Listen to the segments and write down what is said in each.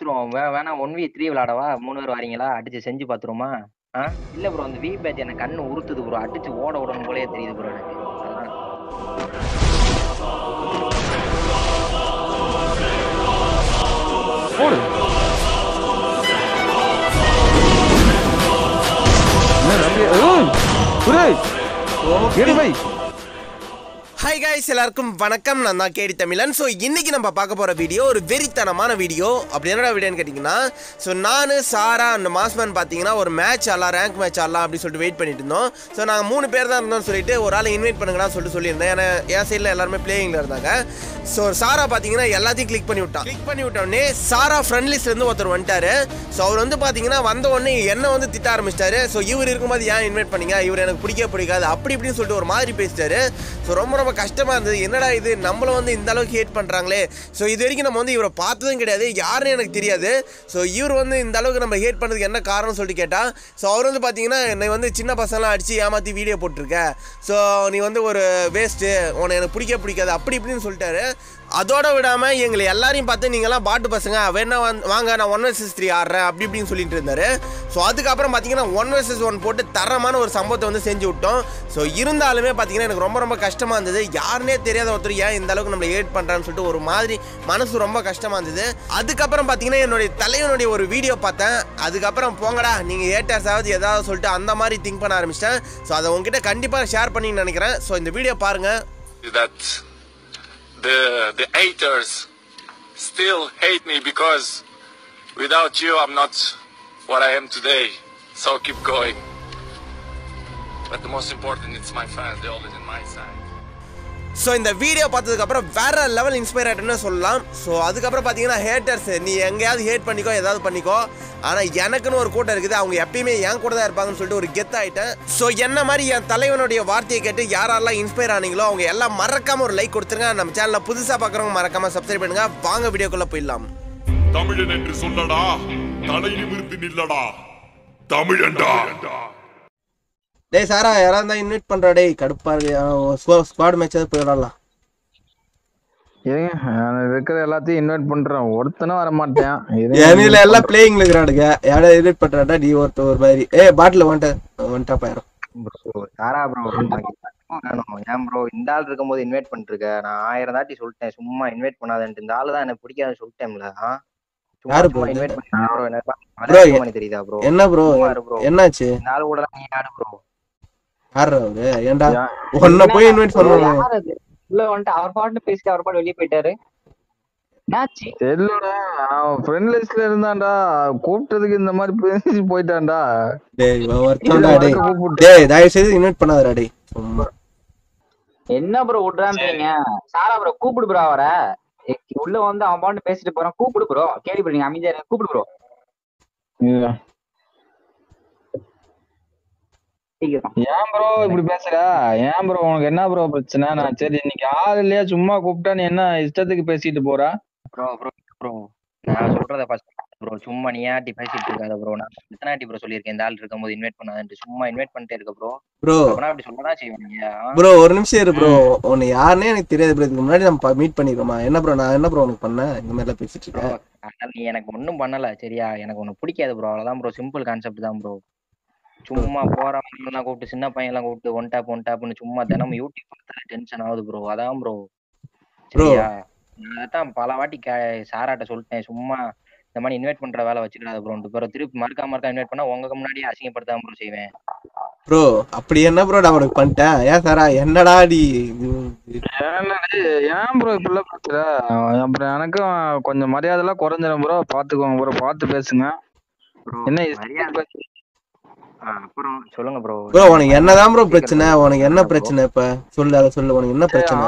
பாத்துருவோம். வேணா one we three விளாடவா மூணு பேர் வரீங்களா? அடிச்சு செஞ்சு பாத்துருவோமா? ஆ? இல்ல ப்ரோ அந்த வி பேட்ச் எனக்கு கண்ணு உறுத்துது ப்ரோ அடிச்சு ஓட விடணும் போலயே தெரியுது ப்ரோ எனக்கு. போடு. ஓய் சுரேஷ் எடு பை ஹாய் காய்ஸ் எல்லாருக்கும் வணக்கம். நான் தான் கேடி தமிழன். ஸோ இன்றைக்கி நம்ம பார்க்க போகிற வீடியோ ஒரு வெறித்தனமான வீடியோ. அப்படி என்னடா வீடியோன்னு கேட்டிங்கன்னா ஸோ நான் சாரா அந்த மாஸ்மேன் பார்த்தீங்கன்னா ஒரு மேட்ச் ஆடலாம் ரேங்க் மேட்ச் ஆடலாம் அப்படின்னு சொல்லிட்டு வெயிட் பண்ணிட்டு இருந்தோம். ஸோ நாங்கள் மூணு பேர் தான் இருந்தோம்னு சொல்லிட்டு ஒரு ஆள் இன்வைட் பண்ணுங்கடா சொல்லிட்டு சொல்லியிருந்தேன். ஏன்னா என் சைடில் எல்லாருமே பிளேயிங்கில் இருந்தாங்க. ஸோ சாரா பார்த்தீங்கன்னா எல்லாத்தையும் கிளிக் பண்ணி விட்டான். கிளிக் பண்ணி விட்டோடனே சாரா ஃப்ரெண்ட் லிஸ்ட்லேருந்து ஒருத்தர் வந்துட்டார். ஸோ அவர் வந்து பார்த்தீங்கன்னா வந்த உடனே என்ன வந்து திட்ட ஆரம்பிச்சிட்டாரு. ஸோ இவர் இருக்கும்போது ஏன் இன்வைட் பண்ணீங்க? இவர் எனக்கு பிடிக்கவே பிடிக்காது. அப்படி இப்படின்னு சொல்லிட்டு ஒரு மாதிரி பேசிட்டாரு. ஸோ ரொம்ப ரொம்ப கஷ்டமாக இருந்தது. என்னடா இது? நம்மளை வந்து இந்த அளவுக்கு ஹேட் பண்ணுறாங்களே ஸோ இது வரைக்கும் நம்ம வந்து இவரை பார்த்ததும் கிடையாது. யாருன்னு எனக்கு தெரியாது. ஸோ இவர் வந்து இந்த அளவுக்கு நம்ம ஹேட் பண்ணதுக்கு என்ன காரணம் சொல்லிட்டு கேட்டால் ஸோ அவர் வந்து பார்த்தீங்கன்னா என்னை வந்து சின்ன பசங்களாம் அடித்து ஏமாற்றி வீடியோ போட்டிருக்க. ஸோ நீ வந்து ஒரு வேஸ்ட்டு உன்னை எனக்கு பிடிக்க பிடிக்காது. அப்படி இப்படின்னு சொல்லிட்டாரு. அதோட விடாமல் எங்களை எல்லாரையும் பார்த்து நீங்களாம் பாட்டு பசங்க. வேணா வந் வாங்க நான் ஒன் வர்சஸ் த்ரீ ஆடுறேன். அப்படி இப்படின்னு சொல்லிட்டு இருந்தாரு. ஸோ அதுக்கப்புறம் பார்த்தீங்கன்னா ஒன் வர்சஸ் ஒன் போட்டு தரமான ஒரு சம்பவத்தை வந்து செஞ்சு விட்டோம். ஸோ இருந்தாலுமே பார்த்தீங்கன்னா எனக்கு ரொம்ப ரொம்ப கஷ்டமாக இருந்தது. யாருனே தெரியாத ஒருத்தர் ஏன் இந்த அளவுக்கு நம்மளை ஏட் பண்ணுறான்னு சொல்லிட்டு ஒரு மாதிரி மனசு ரொம்ப கஷ்டமாக இருந்தது. அதுக்கப்புறம் பார்த்தீங்கன்னா என்னுடைய தலைவனுடைய ஒரு வீடியோ பார்த்தேன். அதுக்கப்புறம் போங்கடா நீங்கள் ஏட்டர்ஸாவது ஏதாவது சொல்லிட்டு அந்த மாதிரி திங்க் பண்ண ஆரம்பிச்சிட்டேன். ஸோ அதை உங்ககிட்ட கண்டிப்பாக ஷேர் பண்ணி நினைக்கிறேன். ஸோ இந்த வீடியோ பாருங்கள் the the haters still hate me because without you I'm not what I am today. So keep going. But the most important it's my fans, they're always in my side. So இந்த video பார்த்ததுக்கப்புறம் வேற level inspire ஆகிட்டுன்னு சொல்லலாம். So அதுக்கப்புறம் பார்த்தீங்கன்னா haters நீ எங்கேயாவது had பண்ணிக்கோ ஏதாவது பண்ணிக்கோ. ஆனால் எனக்குன்னு ஒரு கூட்டம் இருக்குது. அவங்க எப்பயுமே என் கூட தான் இருப்பாங்கன்னு சொல்லிட்டு ஒரு கெத் ஆகிட்டேன் ஸோ என்ன மாதிரி என் தலைவனுடைய வார்த்தையை கேட்டு யாரெல்லாம் இன்ஸ்பயர் ஆனீங்களோ அவங்க எல்லாம் மறக்காமல் ஒரு லைக் கொடுத்துருங்க. நம்ம சேனலில் புதுசாக பார்க்குறவங்க மறக்காமல் சப்ஸ்கிரைப் பண்ணுங்க. வாங்க வீடியோக்குள்ளே போயிடலாம். தமிழன் என்று சொல்லடா தலை நிமிர்ந்து நில்லடா. தமிழன்டா. டேய் சாரா யாராவது இருந்தால் இன்வைட் பண்ணுறா டேய். கடுப்பா இருக்கு. ஸ்குவாட் மேட்சாவது போய் விளாட்லாம் இருங்க நான் இருக்கிற எல்லாத்தையும் இன்வைட் பண்றேன். ஒருத்தனும் வர மாட்டேன் எனில எல்லாம் பிளேயிங்ல இருக்கிறானுங்க. யாரோ எடிட் பண்றாடா நீ ஒருத்த ஒரு மாதிரி. ஏ பாட்டில் வந்துட்ட வந்துட்டா போயிடும் ப்ரோ சாரா ப்ரோ வேணும். ஏன் ப்ரோ இந்த ஆள் இருக்கும்போது இன்வைட் பண்ணிட்டு இருக்க நான் ஆயிரம் தாட்டி சொல்லிட்டேன். சும்மா இன்வைட் பண்ணாதன்ட்டு. இந்த ஆளு தான் எனக்கு பிடிக்காதுன்னு சொல்லிட்டேன்ல. யாரு bro? இன்வைட் பண்ணி ப்ரோ. ப்ரோ என்ன ப்ரோ. என்னாச்சு? இந்த ஆளு கூட நீ ஆடு ப்ரோ யாரு அவரு ஏன்டா உன்னை போய் இன்வைட் பண்ணுவாங்க? உள்ள வந்துட்டு அவர் பாட்டு பேசிட்டு அவர் பாட்டு வெளியே போயிட்டாரு. தெரியலடா அவன் ஃப்ரெண்ட் லிஸ்ட்ல இருந்தான்டா. கூப்பிட்டதுக்கு இந்த மாதிரி பேசி போயிட்டான்டா. டேய் ஒருத்தன்டா டேய். கூப்பிட்டு டேய் தயவு செய்து இன்வைட் பண்ணாதடா டேய். சும்மா. என்ன ப்ரோ விட்றான்றீங்க சாரா ப்ரோ கூப்பிடு ப்ரோ அவரை. உள்ள வந்து அவன் பாட்டு பேசிட்டு போறான். கூப்பிடு ப்ரோ கேள்வி பண்ணீங்க அமைதியா. கூப்பிடு ப்ரோ இல்ல. சீக்கிரம் ஏன் ப்ரோ இப்படி பேசுற? ஏன் ப்ரோ உனக்கு என்ன ப்ரோ பிரச்சனை? நான் சரி இன்னைக்கு ஆள் இல்லையா? சும்மா கூப்பிட்டா நீ என்ன இஷ்டத்துக்கு பேசிட்டு போற? ப்ரோ ப்ரோ ப்ரோ நான் சொல்றத ஃபர்ஸ்ட் ப்ரோ சும்மா நீ ஏன்டி பேசிட்டு இருக்காத ப்ரோ நான் எத்தனை ப்ரோ சொல்லியிருக்கேன் இந்த ஆள் இருக்கும்போது இன்வைட் பண்ணாதன்ட்டு. சும்மா இன்வைட் பண்ணிட்டே இருக்க ப்ரோ ப்ரோ அப்பனா அப்படி சொல்லதான் செய்வாங்க? ப்ரோ ஒரு நிமிஷம் இரு ப்ரோ உன்னை யாருன்னே எனக்கு தெரியாது ப்ரோ இதுக்கு முன்னாடி நம்ம மீட் பண்ணிருக்கோமா? என்ன ப்ரோ நான் என்ன ப்ரோ உனக்கு பண்ணேன்? இந்த மாதிரி எல்லாம் பேசிட்டு இருக்கேன் நீ எனக்கு ஒண்ணும் பண்ணல சரியா? எனக்கு ஒண்ணு பிடிக்காது ப்ரோ அவ்வளவுதான் ப்ரோ சிம்பிள் கான்செப்ட் தான் ப்ரோ சும்மா போறவங்க எல்லாம் கூப்பிட்டு சின்ன பையன் எல்லாம் கூப்பிட்டு ஒன் டாப் ஒன் டாப்னு சும்மா தினமும் யூடியூப் பார்த்தாலே டென்ஷன் ஆகுது ப்ரோ அதான் ப்ரோ. சரியா? நான் அதான் பல வாட்டி கே- சாராட்ட சொல்லிட்டேன். சும்மா இந்த மாதிரி இன்வைட் பண்ற வேலை வச்சுக்கிறாத ப்ரோ பிறகு திருப்பி மறுக்கா மறுக்கா இன்வைட் பண்ணா உங்க முன்னாடியே அசிங்கப்படுத்தாம ப்ரோ செய்வேன். ப்ரோ அப்படி என்ன ப்ரோ நான் உனக்கு பண்ணிட்டேன்? ஏன் சாரா என்னடா டேய், ஏன் ப்ரோ இப்படிலாம் பேசுற அப்புறம் எனக்கும் கொஞ்சம் மரியாதை எல்லாம் குறைஞ்சிடும் ப்ரோ பாத்துக்கோங்க ப்ரோ பார்த்து பேசுங்க. ப்ரோ என்ன மரியாதை இஷ்டத்துக்கு பேச- ஆ, அப்புறம் சொல்லுங்க ப்ரோ ப்ரோ உனக்கு என்னதான் ப்ரோ பிரச்சனை? உனக்கு என்ன பிரச்சனை இப்ப? சொல்லு அதை சொல்லு. உனக்கு என்ன பிரச்சனை?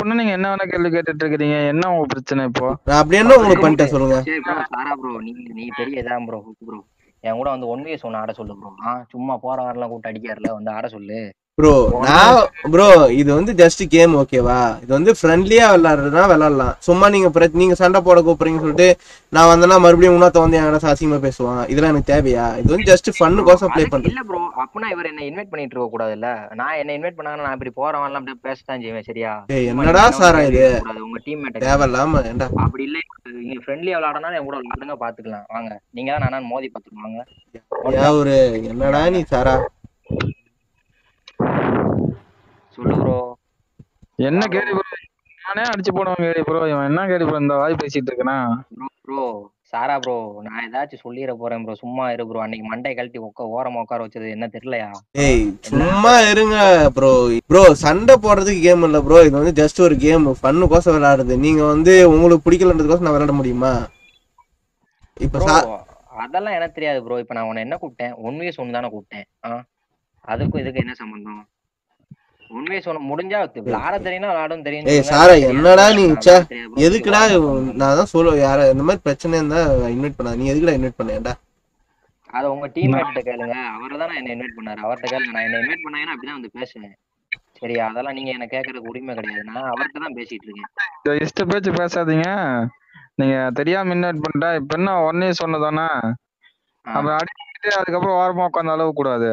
பண்ண நீங்க என்ன வேணா கேள்வி கேட்டுட்டு இருக்கீங்க. என்ன உங்க பிரச்சனை இப்போ? நான் அப்படி என்ன உங்களுக்கு பண்ணிட்டேன் சொல்லுங்க. சரி ப்ரோ சாரா ப்ரோ நீ நீ பெரிய இதான் ப்ரோ ப்ரோ என் கூட வந்து ஒன் வேஸ் ஆட சொல்லு ப்ரோ ஆ சும்மா போற வாரெல்லாம் கூப்பிட்டு அடிக்காருல வந்து ஆட சொல்லு. ப்ரோ நான் ப்ரோ இது வந்து ஜஸ்ட் கேம் ஓகேவா இது வந்து ஃப்ரெண்ட்லியா விளையாடுறதுனா விளையாடலாம் சும்மா நீங்க நீங்க சண்டை போட கூப்பிடுறீங்கன்னு சொல்லிட்டு நான் வந்தேன்னா மறுபடியும் இன்னொருத்த வந்து என்கிட்ட சாசியமா பேசுவான். இதெல்லாம் எனக்கு தேவையா? இது வந்து ஜஸ்ட் ஃபன்னுக்கோசம் ப்ளே அதுக்கு பண்றேன் இல்ல ப்ரோ அப்பனா இவர் என்ன இன்வைட் பண்ணிட்டு இருக்க கூடாதுல்ல? நான் என்ன இன்வைட் பண்ணாங்க நான் இப்படி போறவன் அப்படியே பேசத்தான் செய்வேன் சரியா? என்னடா சாரா இது? கூடாது. உங்க டீம்மேட் தேவையில்லாம ஏன்டா? அப்படி இல்ல நீங்க ஃப்ரெண்ட்லியா விளையாடனா என் கூட விளையாடுங்க பாத்துக்கலாம். வாங்க. நீங்க தான் நானும் மோதி பாத்துக்கலாம் வாங்க ஒரு என்னடா நீ சாரா? சொல்லு ப்ரோ என்ன கேடி ப்ரோ நானே அடிச்சு போடுவேன் கேடி ப்ரோ இவன் என்ன கேடி ப்ரோ இந்த வாய் பேசிட்டு இருக்கனா ப்ரோ ப்ரோ சாரா ப்ரோ நான் ஏதாச்சும் சொல்லிட போறேன் ப்ரோ சும்மா இரு ப்ரோ அன்னைக்கு மண்டை கழட்டி உட்கா ஓரமா உட்கார வச்சது. என்ன தெரியலையா? ஏய் சும்மா இருங்க ப்ரோ ப்ரோ சண்டை போடுறதுக்கு கேம் இல்ல ப்ரோ இது வந்து ஜஸ்ட் ஒரு கேம் ஃபன்னுக்கோசம் விளையாடுறது. நீங்க வந்து உங்களுக்கு பிடிக்கலன்றதுக்கோசம் நான் விளையாட முடியுமா? இப்ப அதெல்லாம் எனக்கு தெரியாது ப்ரோ இப்ப நான் உன்னை என்ன கூப்பிட்டேன்? உண்மையை சொன்னு தானே கூப்பிட்டேன். ஆ? அதுக்கும் இதுக்கு என்ன சம்பந்தம்? உண்மையை சொன்ன முடிஞ்சா விளையாட தெரியும் விளையாடும் தெரியும் ஏய். சாரா என்னடா நீ. எதுக்குடா நான் தான் சொல்ல யார? இந்த மாதிரி பிரச்சனை இருந்தா இன்வைட் பண்ணா நீ எதுக்குடா இன்வைட் பண்ணேன்டா அத உங்க டீம்மேட் கிட்ட கேளுங்க. அவர் தான் என்ன இன்வைட் பண்ணாரு. அவர்ட்ட கேளுங்க. நான் என்ன இன்வைட் பண்ணாங்கன்னா அப்படிதான் வந்து பேசுவேன். சரியா அதெல்லாம் நீங்க என்ன கேட்கறதுக்கு உரிமை கிடையாது. நான் அவர்கிட்ட தான் பேசிட்டு இருக்கேன். இஷ்ட பேச்சு பேசாதீங்க. நீங்க தெரியாம இன்வைட் பண்ணிட்டா இப்ப என்ன உடனே சொன்னதானே? ஆ. அப்புறம் அடிச்சுட்டு அதுக்கப்புறம் ஓரமா உட்காந்து அளவு கூடாது.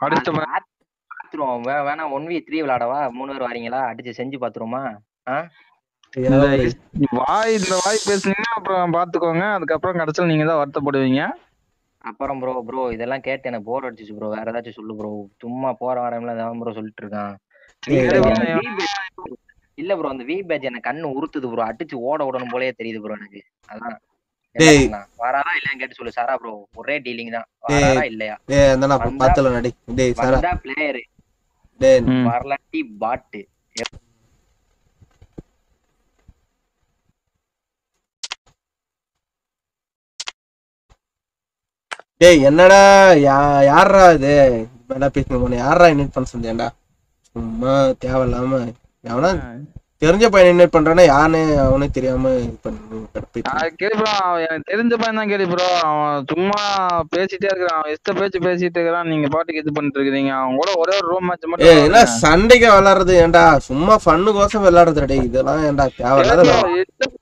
பாத்து- பாத்துருவோம். வேணா ஒன் வி த்ரீ விளையாடவா மூணு பேர் வரீங்களா? அடிச்சு செஞ்சு இஸ்- வாய் இந்த வாய் பேசுனீங்கன்னா அப்புறம் பாத்துக்கோங்க. அதுக்கப்புறம் கடைசியில் நீங்க தான் வருத்தப்படுவீங்க. அப்புறம் ப்ரோ ப்ரோ இதெல்லாம் கேட்டு எனக்கு போர் அடிச்சிச்சு ப்ரோ வேற ஏதாச்சும் சொல்லு ப்ரோ சும்மா போற வரம்ல தான் ப்ரோ சொல்லிட்டு இருக்கான். இல்ல ப்ரோ அந்த வி பேட்ச் எனக்கு கண்ணு உறுத்துது ப்ரோ அடிச்சு ஓட விடணும் போலயே தெரியுது ப்ரோ எனக்கு. அதான்? வராரா இல்லையான்னு கேட்டு சொல்லு. சாரா ப்ரோ ஒரே டீலிங் தான். வராரா இல்லையா? டேய் அந்த நான் வந்தா- பார்த்தல நடி. டேய் சாரா. வந்தா பிளேயரு வரலாட்டி பாட்டு டேய் என்னடா யா யாரா இது? வேணா பேசுங்க உன்னை யாரா இன்வைட் பண்ண சொன்னேன்டா சும்மா தேவையில்லாம எவனா தெரிஞ்ச பையன் இன்வைட் பண்றானா யாருன்னு அவனே தெரியாம இது பண்ணி. கேள்வி ப்ரோ எனக்கு தெரிஞ்ச பையன் தான் கேள்வி ப்ரோ அவன் சும்மா பேசிட்டே இருக்கிறான். அவன் இஷ்ட பேச்சு பேசிட்டு இருக்கிறான். நீங்க பாட்டுக்கு இது பண்ணிட்டு இருக்கீங்க அவன் கூட ஒரே ஒரு ரூம் மேட்ச் மட்டும் சண்டைக்கு விளையாடுறது ஏன்டா? சும்மா ஃபன்னுக்கோசம் விளையாடுறது டேய். இதெல்லாம் ஏன்டா? தேவையில்லாத.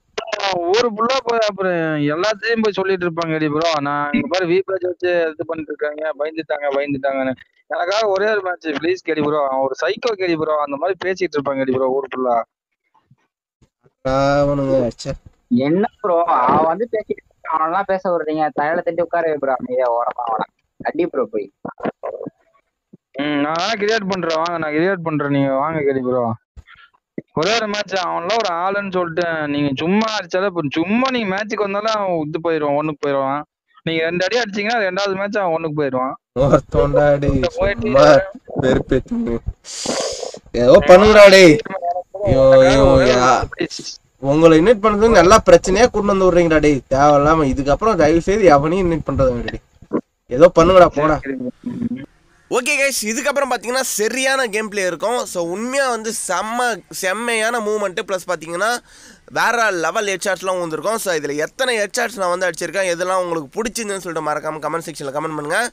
ஊரு ஃபுல்லா போய் அப்புறம் எல்லாத்தையும் போய் சொல்லிட்டு இருப்பாங்க கேடி ப்ரோ நான் இங்க பாரு வி பேட்ச் வச்சு இது பண்ணிட்டு இருக்காங்க. பயந்துட்டாங்க பயந்துட்டாங்கன்னு. எனக்காக ஒரே ஒரு மேட்ச் ப்ளீஸ் கேடி ப்ரோ அவன் ஒரு சைக்கோ கேடி ப்ரோ அந்த மாதிரி பேசிட்டு இருப்பாங்க கேடி ப்ரோ ஊர் ஃபுல்லா. என்ன ப்ரோ அவன் வந்து பேசிட்டு அவனெல்லாம் பேச விடுறீங்க. தலையில தட்டி உட்கார ப்ரோ அமைதியா ஓரமா அவன. அடி ப்ரோ போய். ம் நான் கிரியேட் பண்றேன் வாங்க நான் கிரியேட் பண்றேன் நீங்க வாங்க கேடி ப்ரோ ஒரே ஒரு மேட்ச் அவன்லாம் ஒரு ஆளுன்னு சொல்லிட்டு நீங்க சும்மா அடிச்சாலே. சும்மா நீங்க மேட்ச்சுக்கு வந்தாலும் அவன் இது போயிடுவான் ஒண்ணுக்கு போயிடுவான். நீங்க ரெண்டு அடி அடிச்சீங்கன்னா ரெண்டாவது மேட்ச் அவன் ஒண்ணுக்கு போயிடுவான். ஒருத்தோண்டா போயிட்டு சும்மா ஏதோ பண்ணுங்கடா டேய். ஐயோ, உங்களை இன்வைட் பண்றதுக்கு நல்லா பிரச்சனையா கொண்டு வந்து விடுறீங்கடா டே தேவையில்லாம இதுக்கப்புறம் தயவு செய்து எவனையும் இன்வைட் பண்றது டே ஏதோ பண்ணுங்கடா போடா. ஓகே கைஸ் இதுக்கப்புறம் பார்த்தீங்கன்னா சரியான கேம் பிளே இருக்கும். ஸோ உண்மையாக வந்து செம்ம செம்மையான மூமெண்ட்டு ப்ளஸ் பார்த்தீங்கன்னா வேற லெவல் ஹெட்ஷாட்ஸ்லாம் வந்திருக்கும். ஸோ இதில் எத்தனை ஹெட்ஷாட்ஸ் நான் வந்து அடிச்சிருக்கேன் எதெல்லாம் உங்களுக்கு பிடிச்சிருந்துன்னு சொல்லிட்டு மறக்காமல் கமெண்ட் செக்ஷனில் கமெண்ட் பண்ணுங்கள்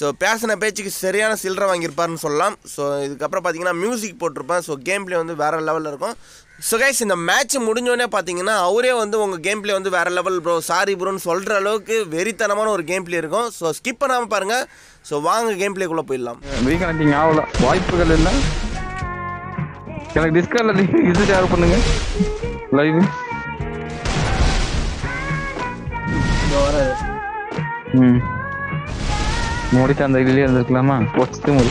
ஸோ பேசின பேச்சுக்கு சரியான சில்லறை வாங்கியிருப்பாருன்னு சொல்லலாம். ஸோ இதுக்கப்புறம் பார்த்தீங்கன்னா மியூசிக் போட்டிருப்பேன். ஸோ கேம் பிளே வந்து வேறு லெவலில் இருக்கும். ஸோ கைஸ் இந்த மேட்ச் முடிஞ்சோடனே பார்த்தீங்கன்னா அவரே வந்து உங்கள் கேம் பிளே வந்து வேற லெவல் ப்ரோ சாரி ப்ரோன்னு சொல்கிற அளவுக்கு வெறித்தனமான ஒரு கேம் பிளே இருக்கும். ஸோ ஸ்கிப் பண்ணாமல் பாருங்கள் ஸோ வாங்க கேம் பிளேக்குள்ளே போயிடலாம். ரீகனெக்டிங் ஆகல வாய்ப்புகள் இல்லை. எனக்கு லிங்க் இது ஷேர் பண்ணுங்க. லைவ் ம். முடிச்சு அந்த இதுலயே இருந்திருக்கலாமா? பொச்சு முடி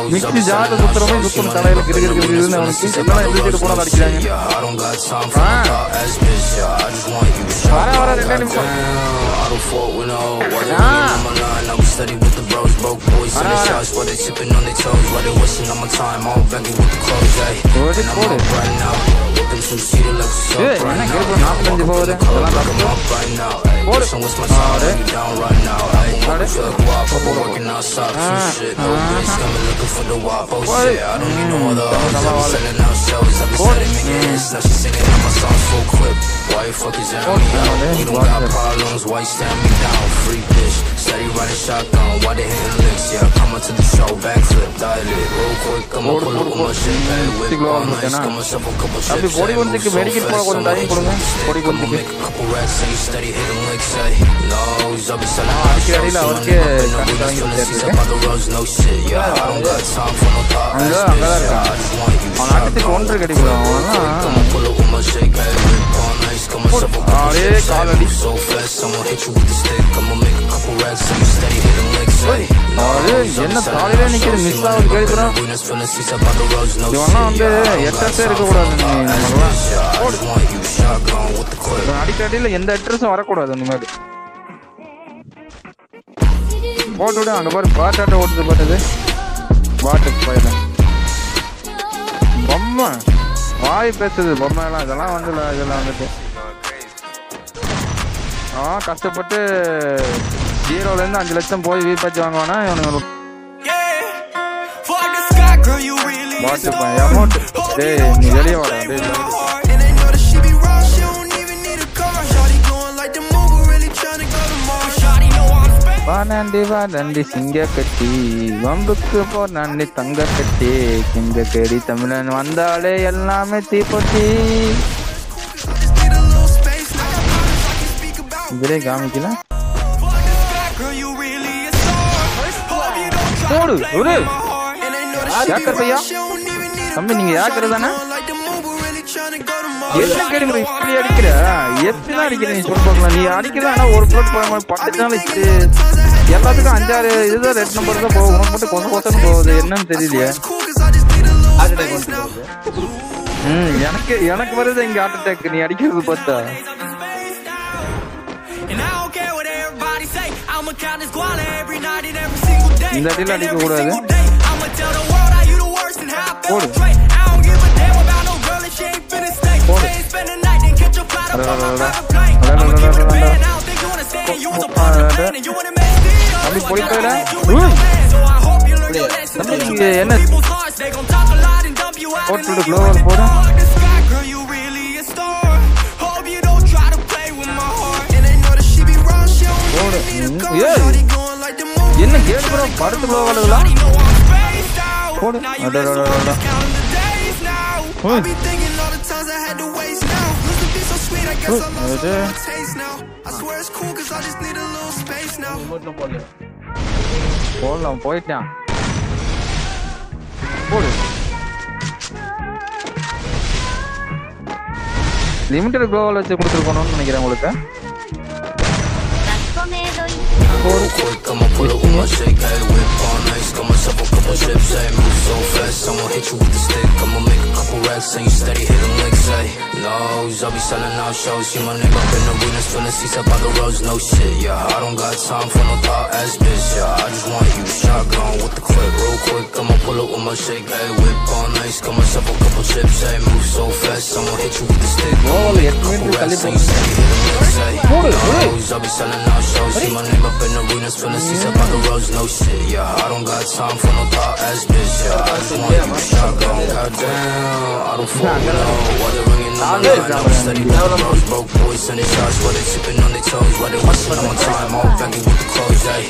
I'll be selling ah, out அடிக்கிற shows, அடியில see my அவருக்கே nigga up in the கணக்கு arena, வாங்கி feeling கொடுத்தாரு. seats up by the roads, no shit, yeah, I don't got time for no thought அங்க ass அங்கதான் bitch, yeah, இருக்கான். I just want you அவன் ஆட்டத்துக்கு ஒன்று கிடைக்கும் அவன்லாம் I'ma pull up with my shake, ayy, whip all nice, got myself a couple ஆடே, chips, ayy, காலடி. move so fast, I'ma hit you with the stick, I'ma make a couple racks, you steady hitting licks. ஆடு, என்ன தாலிலே நிக்குது, miss ஆகுது, கேட்குறான். இவன்லாம் வந்து இருக்கக்கூடாது. இவன் அடிக்கிற அடியில எந்த அட்ரஸும் வரக்கூடாது அந்த மாதிரி. போட்டு அங்க பாரு பாட்டாட்ட ஓட்டுது பாட்டது பாட்டு பயில பொம்மை. வாய் பேசுது பொம்மை எல்லாம் இதெல்லாம் வந்து இதெல்லாம் வந்துட்டு. ஆ கஷ்டப்பட்டு ஜீரோலேருந்து அஞ்சு லட்சம் போய் வீப்பாச்சு வாங்குவானா? இவனுங்க பாட்டு அமௌண்ட் டேய் நீ வெளியே வாடா டேய் வானண்டி வானண்டி சிங்க கட்டி வம்புக்கு நண்டி தங்க கட்டி சிங்க கடி தமிழன் வந்தாலே எல்லாமே தீப்பொட்டி. இதுலயே காமிக்கல. போடு ஒரு யாக்கர் பையா தம்பி நீங்க யாக்கர் தானே என்ன கேடுங்கிற இப்படி அடிக்கிற? எப்படி அடிக்கிற நீ சொல்ல பார்க்கலாம் நீ அடிக்கிறதா ஆனா ஒரு பிளட் பட்டுனால இது எல்லாத்துக்கும் அஞ்சாறு இதுதான் ரெட் நம்பர் தான் போகும் உனக்கு மட்டும் கொச கொசன்னு போகுது. என்னன்னு தெரியலையே. ம் எனக்கு எனக்கு வருது இங்க ஹார்ட் அட்டாக் நீ அடிக்கிறது பார்த்தா. I'ma count this guala every night and every single day. And every single day, I'ma tell the world how you the worst and how I felt straight. I don't give a damn about no girl if she ain't finna stay. Stay and spend the night, then catch a flight up on my private plane. I'ma keep it a band, I don't think you understand. You was a part of the plan and you wanna mess it up. So I gotta let you with your man. So I hope you learn your lesson. People's hearts, they gon' talk a lot and dump you out and leave you in the dark. கேட்டு bro படுத்து போடு. இது. போடலாம் போயிட்டான். போடு. Limited க்ளோவல் வச்சு கொடுத்துருக்கணும்னு நினைக்கிறேன் உங்களுக்கு. Real quick, I'ma pull up with my shake, ayy, whip all nice, got myself a couple chips, ayy, move so fast, I'ma hit you with the stick, I'ma make a couple racks, and you steady hitting licks, ayy, lows, I'll be selling out shows, see my nigga up in the arenas, filling seats up by the roads, no shit, yeah, I don't got time for no thought ass bitch, yeah, I just want you shotgun with the clip, real quick, I'ma pull up with my shake, ayy, whip all nice, got myself a couple chips, so fast, I'ma hit you with the stick, I'ma make a couple racks, and you steady hitting licks, ayy, lows, I'll be selling out shows, see my name up in the arenas, filling seats up by the roads, no shit, yeah, I don't got time for no thought ass bitch, yeah, I just want you shotgun, goddamn, I don't fuck with no, while they ringing on my line, I'm steady with the bros, broke boys sending shots, while they tipping on their toes, while they wasting on my time, all baggy with the clothes, ayy,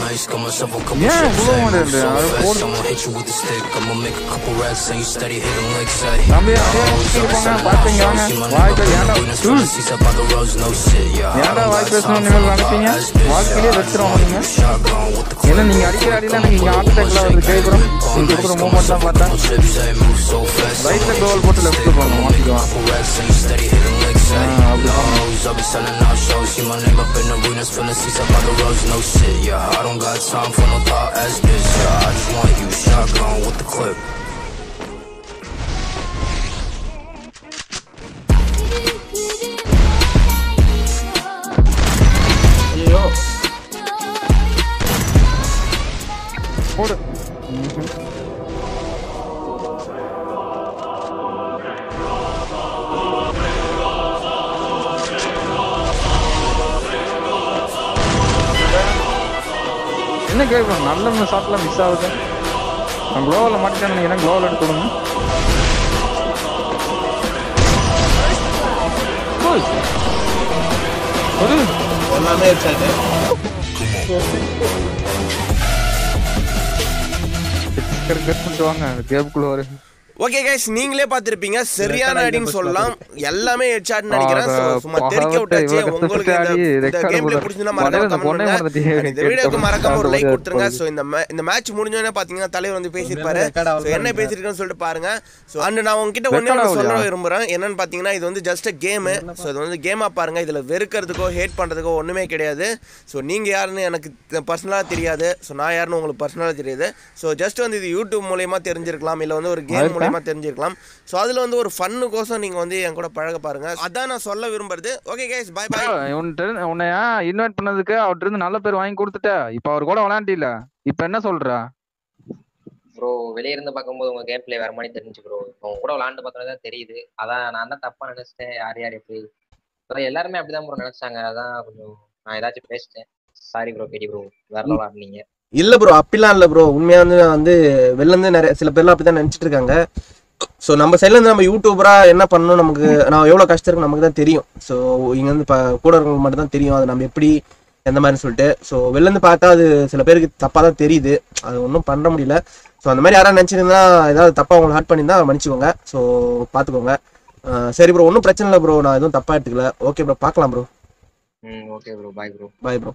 ice. Got myself a couple Yeah, chips, blow ayy. on Move it, so man. fast, Record. I'ma hit you with the stick. I'ma make a couple racks and you steady hitting licks, ayy. தம்பி அப்படியே கீழே போங்க பாத்துங்க வாங்க வாய்ப்பை ஏன்டா ம். ஏன்டா வாய் பேசணும் நீங்கள் நினைப்பீங்க வாழ்க்கையிலே வச்சிரும் நீங்க என்ன நீங்க அடிக்கிற அடியில எனக்கு இங்க ஹார்ட் அட்டாக்ல வருது கேக்குறோம் நீங்க கொடுக்குற மூமெண்ட் தான் பார்த்தா ரைட்ல கோல் போட்டு left say Long hoes, I be selling out shows See my name up in the arenas, filling seats up by the roads No shit, yeah, I don't got time for no thought as this. Yeah, I just want you shotgun with the clip Hold it. Mm -hmm. கேட்கணும் நல்ல ஷாட்ல miss ஆகுது. நான் க்ளோவில் மாட்டிட்டேன் நினைக்கிறேன். க்ளோவில் எடுத்து விடுங்க. ஒரு எல்லாமே பண்ணிட்டு வாங்க. கேப்புக்குள்ள ஒரு ஓகே கைஸ் நீங்களே பார்த்திருப்பீங்க. சரியான அடின்னு சொல்லலாம். எல்லாமே ஹெட்ஷாட்னு நினைக்கிறேன். சும்மா தெரிக்க விட்டாச்சு. உங்களுக்கு இந்த- கேம் பிளே பிடிச்சிருந்தா மறக்காம இந்த வீடியோக்கு மறக்காம ஒரு லைக் கொடுத்துருங்க. ஸோ இந்த இந்த மேட்ச் முடிஞ்சோடனே பார்த்தீங்கன்னா தலைவர் வந்து பேசியிருப்பாரு. ஸோ என்ன பேசியிருக்கேன்னு சொல்லிட்டு பாருங்க. ஸோ அண்ட் நான் உங்ககிட்ட ஒண்ணே ஒன்று Record சொல்ல ஆகுதா? விரும்புறேன். என்னன்னு பார்த்தீங்கன்னா இது வந்து ஜஸ்ட் கேமு ஸோ இது வந்து கேமா பாருங்க. இதில் வெறுக்கிறதுக்கோ ஹேட் பண்ணுறதுக்கோ ஒன்றுமே கிடையாது. ஸோ நீங்கள் யாருன்னு எனக்கு பர்சனலாக தெரியாது. ஸோ நான் யாருன்னு உங்களுக்கு பர்சனலாக தெரியாது. ஸோ ஜஸ்ட் வந்து இது யூடியூப் மூலயமா தெரிஞ்சிருக்கலாம். இல்லை வந்து ஒரு கேம் அதுதான். மூலயமா தெரிஞ்சிருக்கலாம். ஸோ அதில் வந்து ஒரு ஃபன்னுக்கோசம் நீங்கள் வந்து என் கூட பழக பாருங்க. அதான் நான் சொல்ல விரும்புறது. ஓகே கைஸ் பை பை உன்கிட்ட உன்னை இன்வைட் பண்ணதுக்கு அவர்கிட்ட இருந்து நல்ல பேர் வாங்கி கொடுத்துட்ட? இப்ப அவர் கூட விளையாண்டில. இப்ப என்ன சொல்ற? ப்ரோ வெளிய இருந்து பார்க்கும்போது உங்க கேம் பிளே வேற மாதிரி தெரிஞ்சு ப்ரோ உங்க கூட விளாண்டு பார்த்தோன்னே தான் தெரியுது. அதான் நான் தான் தப்பா நினைச்சிட்டேன். யார் யார் எப்படி? அதான் எல்லாருமே அப்படிதான் ப்ரோ நினைச்சாங்க. அதான் கொஞ்சம் நான் ஏதாச்சும் பேசிட்டேன். சாரி ப்ரோ பெரிய ப்ரோ வேற லெவல் ஆடுனீங்க. இல்லை ப்ரோ அப்படிலாம் இல்லை ப்ரோ உண்மையாக வந்து வந்து வெளில இருந்து நிறைய சில பேர்லாம் அப்படி தான் நினச்சிட்டு இருக்காங்க. ஸோ நம்ம சைட்ல இருந்து நம்ம யூடியூபராக என்ன பண்ணணும் நமக்கு நான் எவ்வளோ கஷ்டம் இருக்கு நமக்கு தான் தெரியும். ஸோ இங்கே வந்து இப்போ கூட இருக்கவங்களுக்கு மட்டும் தான் தெரியும். அது நம்ம எப்படி எந்த மாதிரின்னு சொல்லிட்டு. ஸோ வெளிலேருந்து பார்த்தா அது சில பேருக்கு தப்பாக தான் தெரியுது. அது ஒன்றும் பண்ண முடியல. ஸோ அந்த மாதிரி யாராவது நினச்சிருந்தா ஏதாவது தப்பாக உங்களை ஹார்ட் பண்ணியிருந்தா மன்னிச்சுக்கோங்க. ஸோ பார்த்துக்கோங்க. சரி ப்ரோ ஒன்றும் பிரச்சனை இல்லை ப்ரோ நான் எதுவும் தப்பாக எடுத்துக்கல. ஓகே ப்ரோ பார்க்கலாம் bro okay bro bye bro bye bro